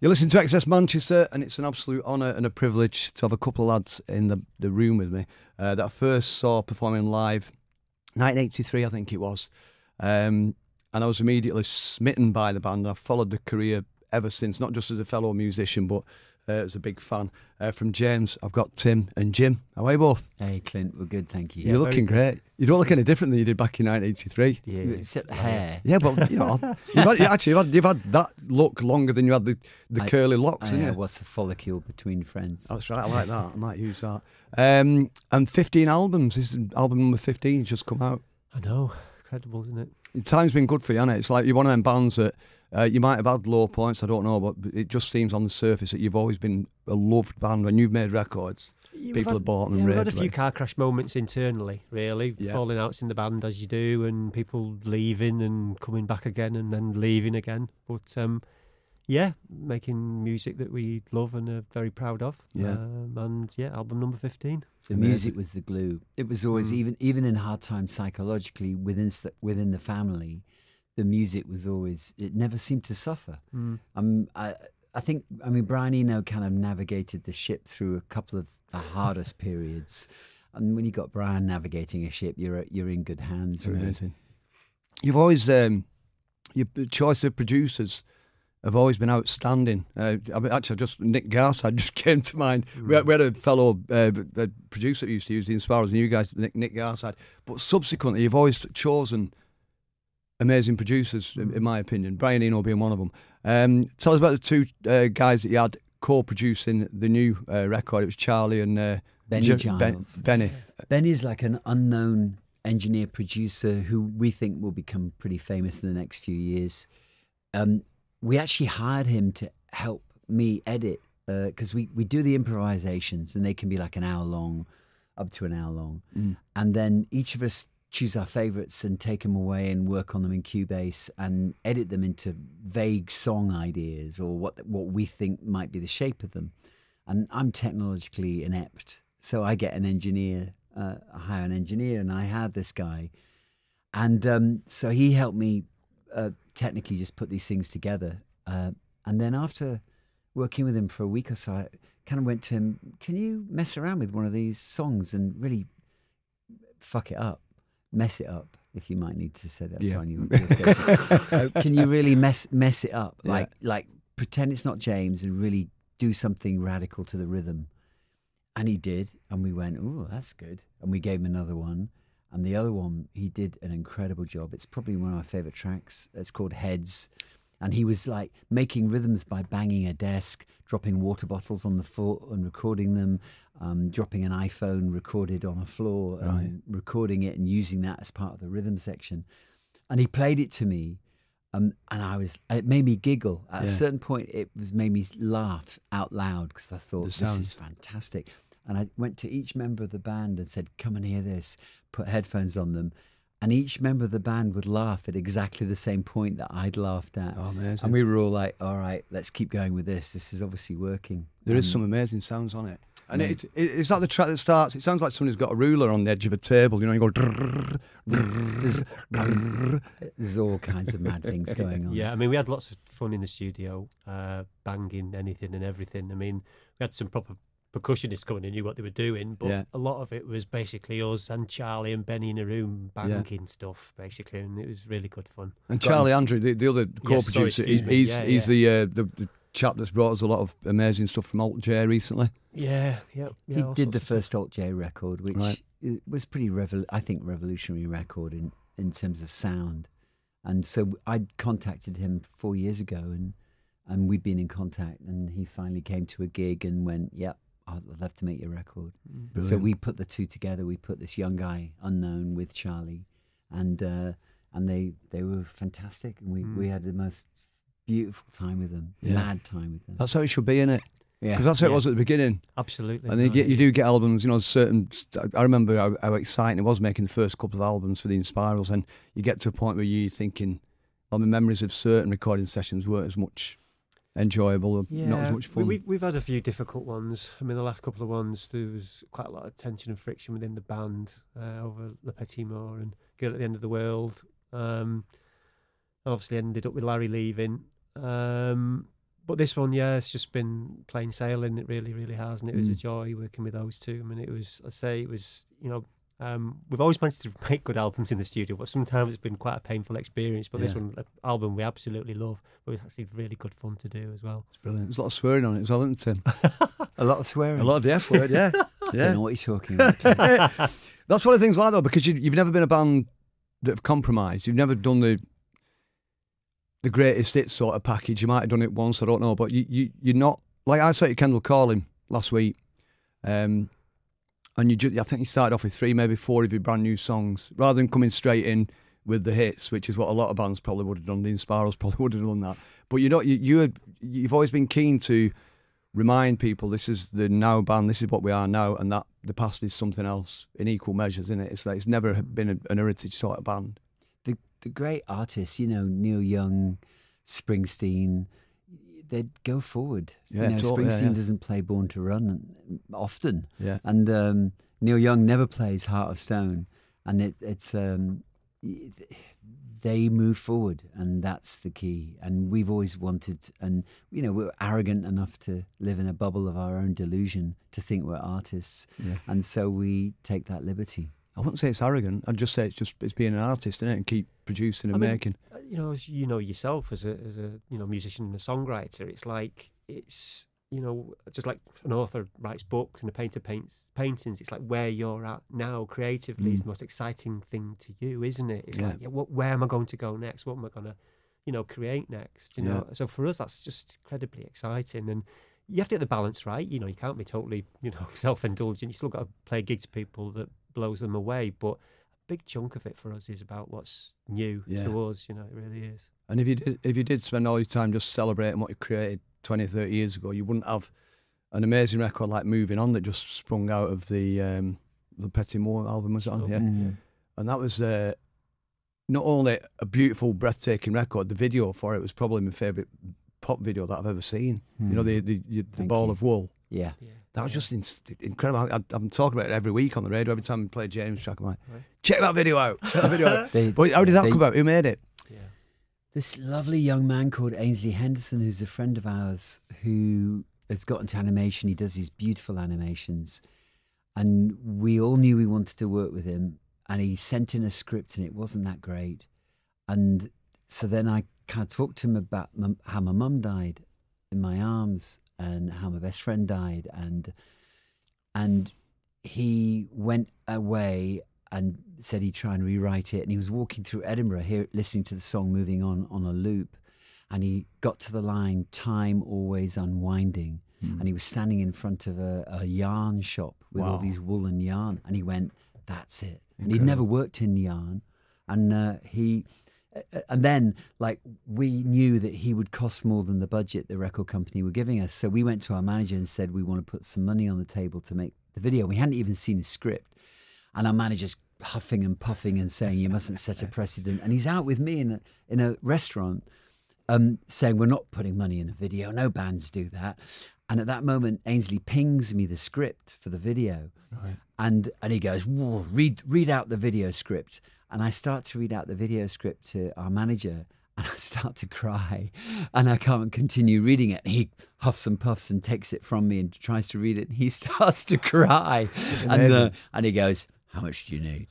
You listen to XS Manchester, and it's an absolute honour and a privilege to have a couple of lads in the, the room with me uh, that I first saw performing live, 1983, I think it was. Um, and I was immediately smitten by the band. I've followed the career ever since, not just as a fellow musician, but uh, as a big fan. Uh, from James, I've got Tim and Jim. How are you both? Hey, Clint, we're good, thank you. You're looking great. You don't look any different than you did back in 1983. Yeah. Except the hair. Yeah, but you know, you've had, actually you've had, you've had that look longer than you had the, the I- curly locks, I, haven't uh, you? what's the follicle between friends? That's right. I like that. I might use that. Um, and 15 albums. This is album number 15 just come out. I know, incredible, isn't it? Time's been good for you, hasn't it? It's like you're one of them bands that uh, you might have had low points. I don't know, but it just seems on the surface that you've always been a loved band. When you've made records, Yeah, we've people had- have bought them Yeah, and we've had a few car crash moments internally, really. Yeah. Falling outs in the band as you do, and people leaving and coming back again and then leaving again. But um, yeah, making music that we love and are very proud of. Yeah. Um, and yeah, album number 15. the amazing. music was the glue. It was always Mm. even even in hard times psychologically within within the family, the music was always it never seemed to suffer. Mm. Um, I I think I mean Brian Eno kind of navigated the ship through a couple of the hardest periods. And when you got Brian navigating a ship, you're you're in good hands. Really. Amazing. You've always um, your choice of producers have always been outstanding. Uh, I mean, actually, just Nick Garside just came to mind. We, had, we had a fellow uh, uh, producer who used to use the Inspirals, and you guys, Nick, Nick Garside. But subsequently, you've always chosen amazing producers, in, in my opinion. Brian Eno being one of them. Um, tell us about the two uh, guys that you had co-producing the new uh, record. It was Charlie and uh, Beni Giles. Beni. Beni's like an unknown engineer producer who we think will become pretty famous in the next few years. Um, we actually hired him to help me edit because we, we do the improvisations and they can be like an hour long, up to an hour long. Mm. And then each of us choose our favorites and take them away and work on them in Cubase and edit them into vague song ideas or what what we think might be the shape of them. And I'm technologically inept, so I get an engineer, uh, I hire an engineer, and I had this guy, and um, so he helped me uh, technically just put these things together. Uh, and then after working with him for a week or so, I kind of went to him, "Can you mess around with one of these songs and really fuck it up, mess it up?" If you might need to say that Yeah. on your radio station. Uh, can you really mess mess it up? Yeah. Like like pretend it's not James and really do something radical to the rhythm. And he did, and we went, "Oh, that's good." And we gave him another one, and the other one he did an incredible job. It's probably one of my favorite tracks. It's called Heads, and he was like making rhythms by banging a desk, dropping water bottles on the floor and recording them, um, dropping an iPhone recorded on a floor and recording it and using that as part of the rhythm section. And he played it to me, um, and I was it made me giggle. At Yeah. a certain point, it was made me laugh out loud because I thought this is fantastic. And I went to each member of the band and said, "Come and hear this." Put headphones on them, and each member of the band would laugh at exactly the same point that I'd laughed at. Oh, amazing. And we were all like, "All right, let's keep going with this. This is obviously working." There is some amazing sounds on it. And Yeah. it, it, it's like the track that starts. It sounds like someone's got a ruler on the edge of a table. You know, you go. there's all kinds of mad things going on. Yeah, I mean, we had lots of fun in the studio, uh, banging anything and everything. I mean, we had some proper percussionists coming in, knew what they were doing, but Yeah. a lot of it was basically us and Charlie and Beni in a room banging stuff, basically, and it was really good fun. And Charlie Andrew, the, the other Yes, co-producer, excuse he's, he's, Yeah, he's the, uh, the the chap that's brought us a lot of amazing stuff from Alt J recently. Yeah, yeah. yeah he did the first Alt J record, which Right. was pretty, revol- I think, revolutionary record in, in terms of sound. And so I contacted him four years ago, and and we'd been in contact, and he finally came to a gig and went, "Yep, I'd love to make your record." So we put the two together. We put this young guy, unknown, with Charlie, and uh, and they they were fantastic, and we Mm. we had the most beautiful time with them, Yeah. mad time with them. That's how it should be, innit? yeah, Because that's how it was at the beginning. Absolutely. And then you, get, you do get albums, you know, certain. I remember how, how exciting it was making the first couple of albums for the Inspirals, and you get to a point where you're thinking, well, my memories of certain recording sessions weren't as much enjoyable, or not as much fun. We, we've had a few difficult ones. I mean, the last couple of ones, there was quite a lot of tension and friction within the band uh, over Le Petite Mort and Girl at the End of the World. Um, obviously, ended up with Larry leaving. Um, but this one, yeah, it's just been plain sailing. It really, really has, and it was a Mm. joy working with those two. I mean, it was. I say it was. You know, um, we've always managed to make good albums in the studio, but sometimes it's been quite a painful experience. But this one, album, we absolutely love. But was actually really good fun to do as well. It's brilliant. There's a lot of swearing on it as well, isn't it, Tim? A lot of swearing. A lot of the F word, yeah. Don't yeah. know what you're talking about. That's one of the things I like though, because you, you've never been a band that have compromised. You've never done the the greatest hits sort of package. You might have done it once, I don't know, but you, you you're not like I said to Kendal Calling last week, um, and you ju- I think you started off with three, maybe four of your brand new songs, rather than coming straight in with the hits, which is what a lot of bands probably would have done. The Inspirals probably would have done that, but you know you you had, you've always been keen to remind people this is the now band, this is what we are now, and that the past is something else in equal measures, isn't it? It's like it's never been a, an heritage sort of band. the the great artists, you know, Neil Young, Springsteen, they'd go forward. Yeah, you know, totally, Springsteen yeah. doesn't play Born to Run often, Yeah. and um, Neil Young never plays Heart of Stone, and it, it's um, they move forward, and that's the key. And we've always wanted, and you know, we're arrogant enough to live in a bubble of our own delusion to think we're artists, Yeah. and so we take that liberty. I wouldn't say it's arrogant. I'd just say it's just it's being an artist, isn't it? And keep producing and I mean, making. You know, as you know yourself as a as a you know musician and a songwriter, it's like it's you know just like an author writes books and a painter paints paintings. It's like where you're at now creatively is Mm. the most exciting thing to you, isn't it? It's Yeah. like yeah, what, where am I going to go next? What am I going to you know create next? You Yeah. know, so for us that's just incredibly exciting and. You have to get the balance right. You know, you can't be totally, you know, self-indulgent. You still got to play a gig to people that blows them away. But big chunk of it for us is about what's new Yeah. to us. You know, it really is. And if you did, if you did spend all your time just celebrating what you created 20, 30 years ago, you wouldn't have an amazing record like Moving On that just sprung out of the um, the Petite Mort album was it on, Sure. yeah. Mm. And that was uh, not only a beautiful, breathtaking record. The video for it was probably my favourite pop video that I've ever seen. You know, the the, the, the Hmm. Ball you. of wool. Yeah. Yeah. That was yeah. just in, incredible. I, I'm talking about it every week on the radio. Every time we play James track, I'm like, Right. Check that video out. Check that video out. They, But how did that they- come about? Who made it? Yeah. This lovely young man called Ainslie Henderson, who's a friend of ours, who has got into animation. He does these beautiful animations. And we all knew we wanted to work with him. And he sent in a script, and it wasn't that great. And so then I kind of talked to him about how my mum died in my arms and how my best friend died. And, and he went away and said he'd try and rewrite it. And he was walking through Edinburgh here, listening to the song moving on on a loop. And he got to the line, Time Always Unwinding. And he was standing in front of a, a yarn shop with all Wow. these woolen yarn. And he went, That's it. And he'd never worked in yarn. And uh, he, uh, and then like we knew that he would cost more than the budget the record company were giving us. So we went to our manager and said, We want to put some money on the table to make the video. We hadn't even seen a script. And our manager's huffing and puffing and saying, You mustn't set a precedent. And he's out with me in a, in a restaurant um, saying, We're not putting money in a video. No bands do that. And at that moment, Ainslie pings me the script for the video. And, and he goes, read, read out the video script. And I start to read out the video script to our manager. And I start to cry, and I can't continue reading it. He huffs and puffs and takes it from me and tries to read it. And he starts to cry, and uh, and he goes, "How much do you need?"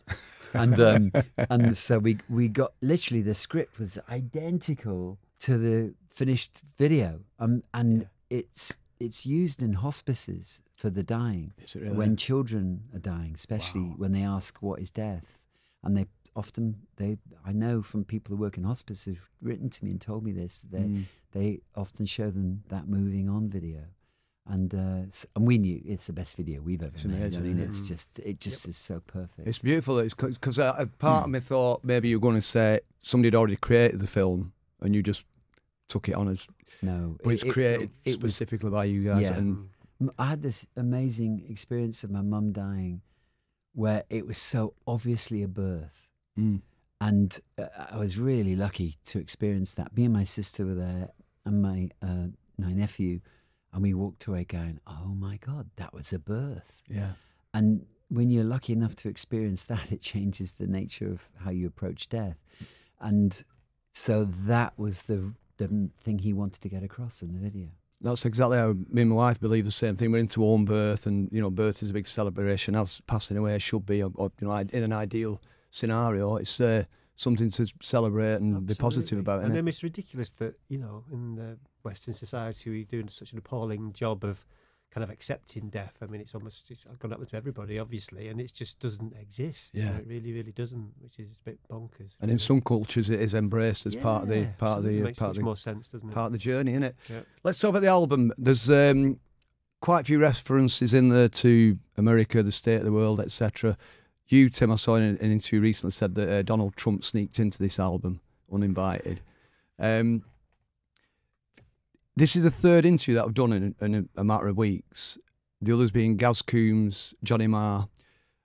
and um, and so we we got literally the script was identical to the finished video, um, and it's it's used in hospices for the dying Is it really? when children are dying, especially Wow. when they ask what is death, and they often they I know from people who work in hospice who've written to me and told me this that they Mm. they often show them that moving on video. And uh, and we knew it's the best video we've ever It's made. amazing, I mean, it? it's just it just is so perfect. It's beautiful. It's because uh, part of Hmm. me thought maybe you were going to say somebody had already created the film and you just took it on as, no, but it's it- it- created it was specifically by you guys. Yeah. And I had this amazing experience of my mum dying, where it was so obviously a birth, mm, and uh, I was really lucky to experience that. Me and my sister were there, and my uh, my nephew, and we walked away going, "Oh my God, that was a birth!" yeah, And when you're lucky enough to experience that, it changes the nature of how you approach death. And so that was the the thing he wanted to get across in the video. That's exactly how me and my wife believe the same thing. We're into home birth, and you know, birth is a big celebration, as passing away should be. Or, or you know, in an ideal scenario, it's uh, something to celebrate and be positive about. And then it's ridiculous that you know in the Western society we're doing such an appalling job of kind of accepting death. I mean, it's almost it's gone up to everybody, obviously, and it just doesn't exist. you know, Yeah. it really, really doesn't, which is a bit bonkers. And in some cultures, it is embraced as part of the Yeah, part of the makes part much of the more sense, doesn't it? part of the journey, innit? Yeah. Let's talk about the album. There's um, quite a few references in there to America, the state of the world, etc. You, Tim, I saw in an interview recently said that uh, Donald Trump sneaked into this album uninvited. Um, this is the third interview that I've done in, in a, a matter of weeks. The others being Gaz Coombes, Johnny Marr,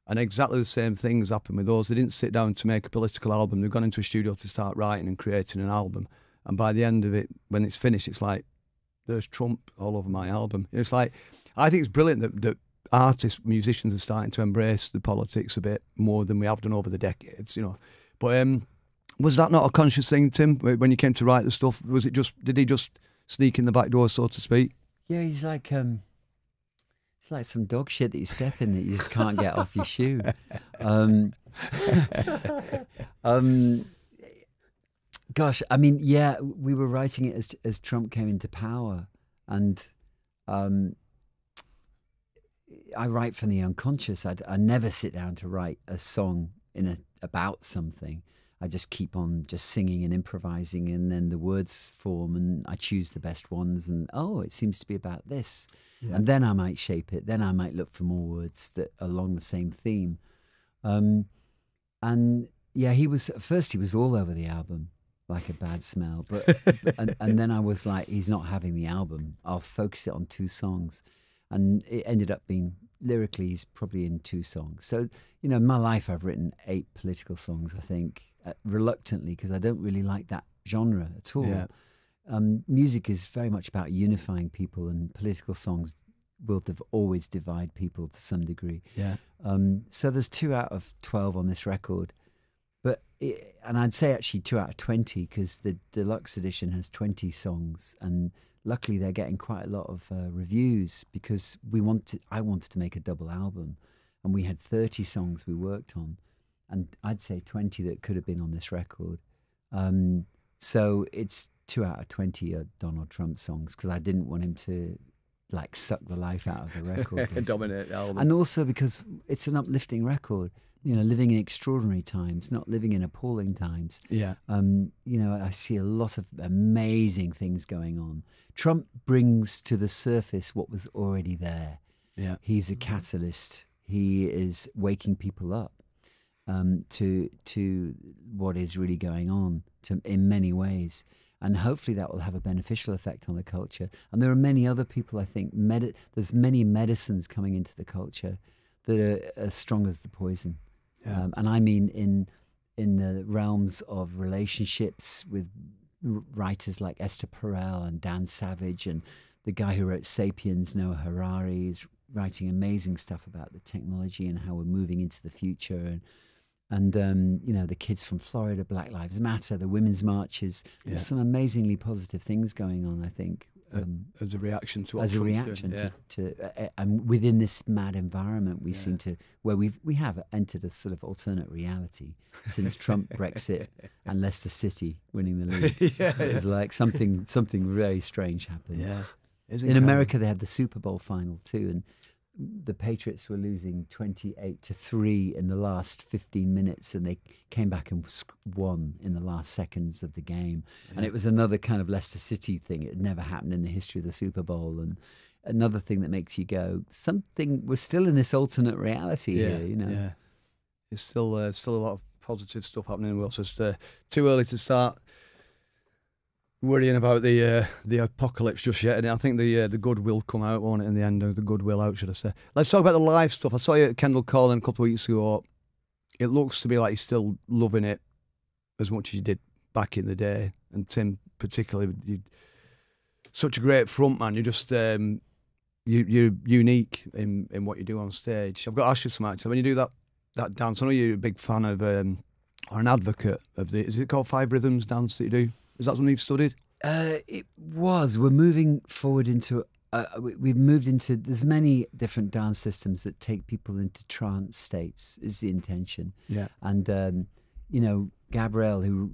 and exactly the same things happened with those. They didn't sit down to make a political album. They've gone into a studio to start writing and creating an album. And by the end of it, when it's finished, it's like, there's Trump all over my album. It's like, I think it's brilliant that, that artists, musicians are starting to embrace the politics a bit more than we have done over the decades, you know. But um, was that not a conscious thing, Tim, when you came to write the stuff? Was it just, did he just sneak in the back door, so to speak? Yeah, he's like um, it's like some dog shit that you step in that you just can't get off your shoe. Um, um, gosh, I mean, yeah, we were writing it as as Trump came into power, and um, I write from the unconscious. I, I never sit down to write a song in a about something. I just keep on just singing and improvising, and then the words form, and I choose the best ones. And oh, it seems to be about this, and then I might shape it. Then I might look for more words that along the same theme. Um, and yeah, he was at first he was all over the album like a bad smell, but and, and then I was like, he's not having the album. I'll focus it on two songs, and it ended up being lyrically he's probably in two songs. So you know, in my life I've written eight political songs. I think uh, reluctantly because I don't really like that genre at all. Yeah. Um, music is very much about unifying people, and political songs will div- always divide people to some degree. Yeah. Um, so there's two out of 12 on this record. But it, and I'd say actually two out of 20 because the deluxe edition has 20 songs and luckily they're getting quite a lot of uh, reviews because we wanted I wanted to make a double album and we had 30 songs we worked on and I'd say 20 that could have been on this record. Um, so it's two out of 20 are Donald Trump songs because I didn't want him to like suck the life out of the record. Dominate the album. And also because it's an uplifting record. You know, living in extraordinary times, not living in appalling times. yeah. Um, you know, I see a lot of amazing things going on. Trump brings to the surface what was already there. Yeah. He's a catalyst. He is waking people up um, to to what is really going on to, in many ways, and hopefully that will have a beneficial effect on the culture. And there are many other people. I think there's many medicines coming into the culture that are as strong as the poison. Yeah. Um, and I mean in in the realms of relationships with writers like Esther Perel and Dan Savage and the guy who wrote *Sapiens*, Noah Harari, is writing amazing stuff about the technology and how we're moving into the future and and um, you know the kids from Florida, Black Lives Matter, the women's marches. There's Yeah. some amazingly positive things going on. I think um, As a reaction to what as a reaction doing. to, to uh, uh, and within this mad environment, we Yeah. seem to where we we have entered a sort of alternate reality since Trump, Brexit, and Leicester City winning the league. yeah. It's like something something very strange happened. Yeah. Is it In America, they had the Super Bowl final too, and the Patriots were losing twenty-eight to three in the last fifteen minutes, and they came back and won in the last seconds of the game. And it was another kind of Leicester City thing. It had never happened in the history of the Super Bowl, and another thing that makes you go, something. We're still in this alternate reality yeah, here, you know. Yeah. It's still uh, still a lot of positive stuff happening in. So it's uh, too early to start worrying about the uh, the apocalypse just yet. And I think the uh, the good will come out, won't it? In the end, the good will out, should I say? Let's talk about the live stuff. I saw you at Kendal Calling a couple of weeks ago. It looks to be like you're still loving it as much as you did back in the day. And Tim, particularly, you such a great front man. You're just um, you, you're unique in, in what you do on stage. I've got to ask you something. So when you do that that dance, I know you're a big fan of um, or an advocate of the. Is it called Five Rhythms dance that you do? Is that something you've studied? Uh, it was. We're moving forward into. Uh, we- we've moved into. There's many different dance systems that take people into trance states. Is the intention, Yeah. and um, you know, Gabrielle, who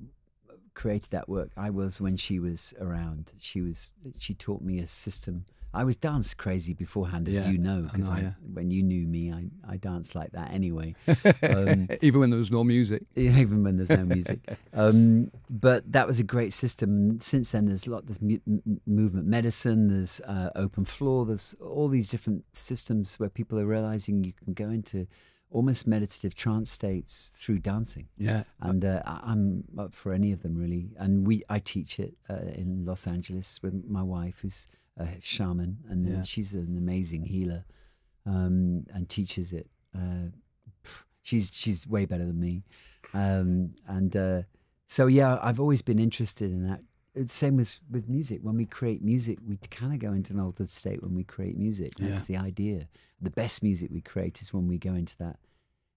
created that work, I was when she was around. She was. She taught me a system. I was dance crazy beforehand, as Yeah, you know, because yeah. when you knew me, I, I danced like that anyway. Um, Even when there was no music. even when there's no music. Um, but that was a great system. Since then, there's a lot. There's m- movement medicine. There's uh, open floor. There's all these different systems where people are realizing you can go into almost meditative trance states through dancing. Yeah. And uh, I'm up for any of them really. And we, I teach it uh, in Los Angeles with my wife, who's a shaman, and Yeah. she's an amazing healer, um, and teaches it. Uh, she's she's way better than me, um, and uh, so yeah, I've always been interested in that. It's same as with music. When we create music, we kind of go into an altered state when we create music. That's the idea. The best music we create is when we go into that,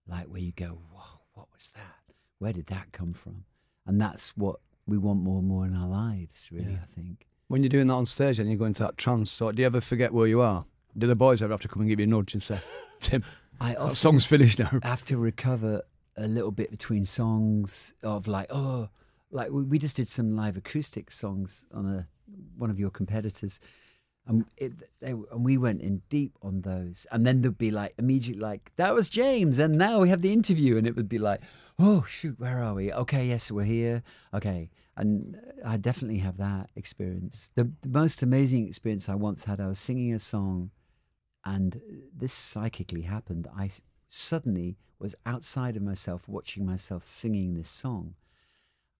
like where you go, whoa, what was that? Where did that come from? And that's what we want more and more in our lives, really. Yeah. I think. When you're doing that on stage and you go into that trance, so do you ever forget where you are? Do the boys ever have to come and give you a nudge and say, Tim, I that song's finished now? I have to recover a little bit between songs of like oh like we, we just did some live acoustic songs on a one of your competitors. And it, they, and we went in deep on those. And then there'd be like immediately like that was James and now we have the interview. And it would be like oh shoot where are we? Okay yes we're here. Okay and I definitely have that experience the, the most amazing experience I once had I was singing a song and this psychically happened. I suddenly was outside of myself, watching myself singing this song,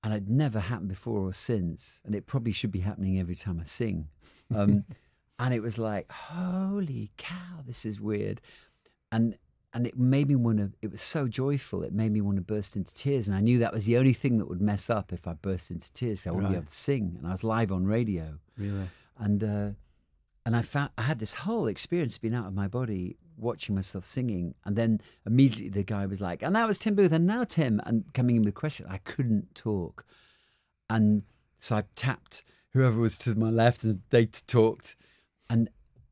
and it never happened before or since. And it probably should be happening every time I sing. Um, and it was like, holy cow, this is weird, and and it made me want to. It was so joyful. It made me want to burst into tears, and I knew that was the only thing that would mess up if I burst into tears. so I wouldn't be able to sing, and I was live on radio Really? and uh, and I found I had this whole experience of being out of my body, watching myself singing, and then immediately the guy was like, "And that was Tim Booth, and now Tim," and coming in with a question. I couldn't talk, and so I tapped whoever was to my left, and they talked, and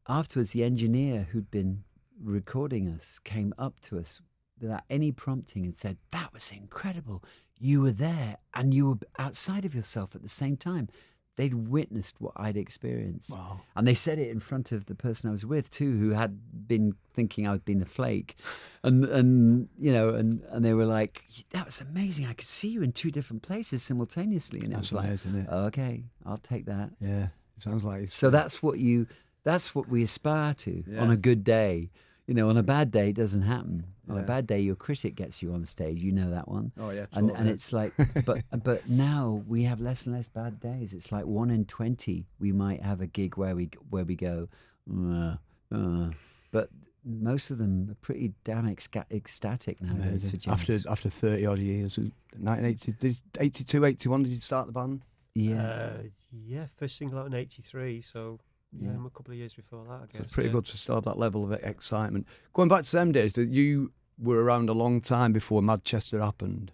afterwards the engineer who'd been recording us came up to us without any prompting and said, "That was incredible. You were there, and you were outside of yourself at the same time." They'd witnessed what I'd experienced. Wow. And they said it in front of the person I was with too, who had been thinking I'd been a flake, and and you know, and and they were like, "That was amazing! I could see you in two different places simultaneously." And it That's was like, amazing, it? "Okay, I'll take that." Yeah. It sounds like So that's what you, that's what we aspire to on a good day. You know, on a bad day, it doesn't happen. On a bad day, your critic gets you on stage. You know that one. Oh, yeah. And, and it's like, but but now we have less and less bad days. It's like one in twenty. We might have a gig where we where we go, uh, uh, but most of them are pretty damn exca- ecstatic nowadays for Amazing. After after 30 odd years, 1980, 82, 81, did you start the band? yeah, Uh, yeah, first single out in '83, so yeah, Yeah. a couple of years before that. I So it's pretty yeah. good to still have that level of excitement. Going back to them days, that you were around a long time before Manchester happened,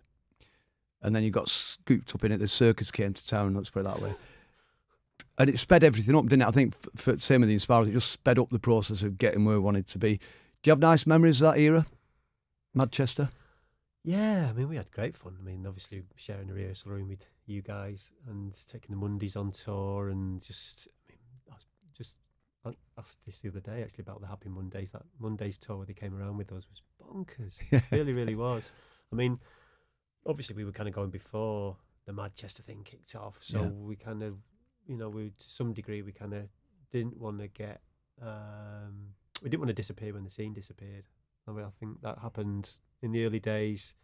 and then you got scooped up in it. The circus came to town. Let's put it that way. And it sped everything up, didn't it? I think f- for same with the Inspirals, it just sped up the process of getting where we wanted to be. Do you have nice memories of that era, Manchester? Yeah, I mean, we had great fun. I mean, obviously sharing a rehearsal room with you guys and taking the Mondays on tour and just, I mean, I was just I asked this the other day actually about the Happy Mondays. That Mondays tour where they came around with us was bonkers. It really, really was. I mean, obviously we were kind of going before the Manchester thing kicked off, so Yeah. we kind of, you know, we to some degree we kind of didn't want to get, um, we didn't want to disappear when the scene disappeared. I mean, I think that happened in the early days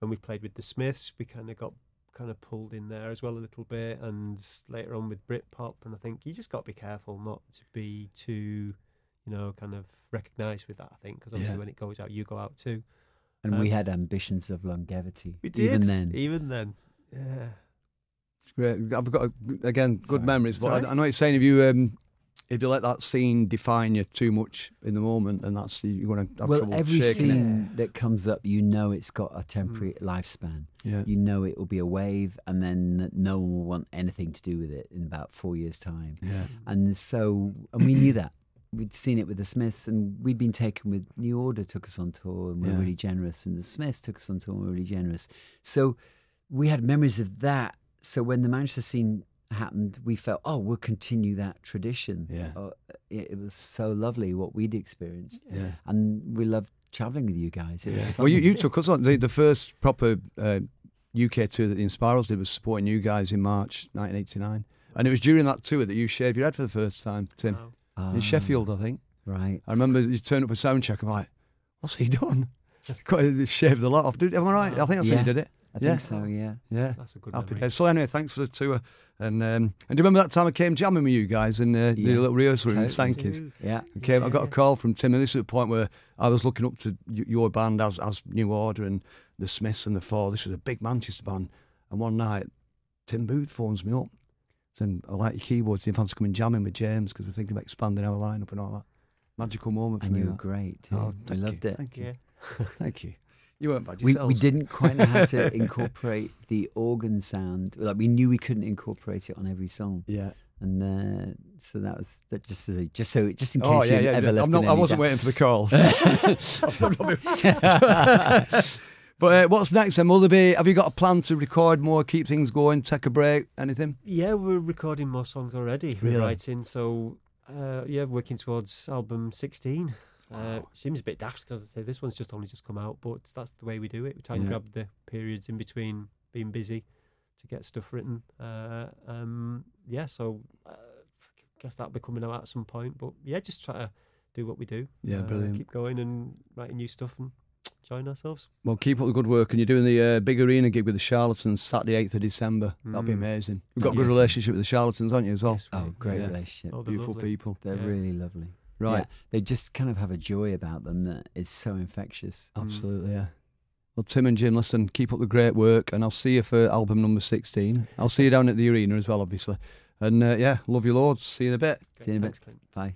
when we played with the Smiths. We kind of got kind of pulled in there as well a little bit, and later on with Britpop. And I think you just got to be careful not to be too, you know, kind of recognised with that. I think because obviously Yeah. when it goes out, you go out too. and we um, had ambitions of longevity. We did even then. Even then, yeah. It's great. I've got again good Sorry. memories, but Sorry. I, I know what you're saying. If you um, if you let that scene define you too much in the moment, then that's you're going to have well, trouble every shaking it. scene that comes up, you know it's got a temporary mm. lifespan. Yeah. You know it will be a wave, and then no one will want anything to do with it in about four years' time. Yeah. And so, and we knew that. We'd seen it with the Smiths, and we'd been taken with New Order, took us on tour, and we're Yeah. really generous. And the Smiths took us on tour, and we're really generous. So we had memories of that. So when the Manchester scene happened, we felt, oh, we'll continue that tradition. Yeah. Uh, it, it was so lovely what we'd experienced, Yeah. and we loved traveling with you guys. It was fun. Well, you, you took us on the, the first proper uh, UK tour that the Inspirals did was supporting you guys in March 1989, and it was during that tour that you shaved your head for the first time, Tim, Wow. Ah, in Sheffield, I think. right? I remember you turned up for sound check. I'm like, what's he done? Quite shaved the lot off. Did, am I right? I think that's Yeah. how you did it. I Yeah. think so. Yeah. Yeah. That's a good Happy memory. days. So anyway, thanks for the tour. And um, and do you remember that time I came jamming with you guys in uh, the Yeah, little rehearsal room in totally. Sankey's? Dude. Yeah. I came. I got a call from Tim, and this is the point where I was looking up to your band as as New Order and the Smiths and the Four. This was a big Manchester band, and one night Tim Booth phones me up, saying, "I like your keyboards. Do you fancy coming jamming with James? Because we're thinking about expanding our lineup and all that." Magical moment for And me. you were great too. Oh, we thank loved you, it. Thank you. Thank you. You weren't bad We, we didn't quite know how to incorporate the organ sound. Like we knew we couldn't incorporate it on every song, Yeah. and uh, so that was that just so just so just in case Oh yeah, you yeah. ever yeah. left. I'm not, in I wasn't doubt. waiting for the call. but uh, what's next then? Will there be? Have you got a plan to record more, keep things going, take a break, anything? Yeah, we're recording more songs already. Really? We're writing, so uh, yeah, working towards album 16. Uh, seems a bit daft because I say this one's just only just come out, but that's the way we do it. We try and Yeah. grab the periods in between being busy to get stuff written. Uh, um, yeah, so uh, guess that'll be coming out at some point. But yeah, just try to do what we do. Yeah, uh, brilliant. Keep going and writing new stuff and enjoying ourselves. Well, keep up the good work, and you're doing the uh, big arena gig with the Charlatans Saturday, eighth of December. That'll be Mm. amazing. You've got a Yeah. good relationship with the Charlatans, aren't you, as well? Yes, Oh, great Yeah. relationship. Oh, Beautiful lovely. people. They're yeah. really lovely. Right. Yeah, they just kind of have a joy about them that is so infectious. Absolutely, yeah. Well, Tim and Jim, listen, keep up the great work, and I'll see you for album number 16. I'll see you down at the arena as well, obviously. And uh, yeah, love you loads. See you in a bit. Great. See you in a bit. Clint. Bye.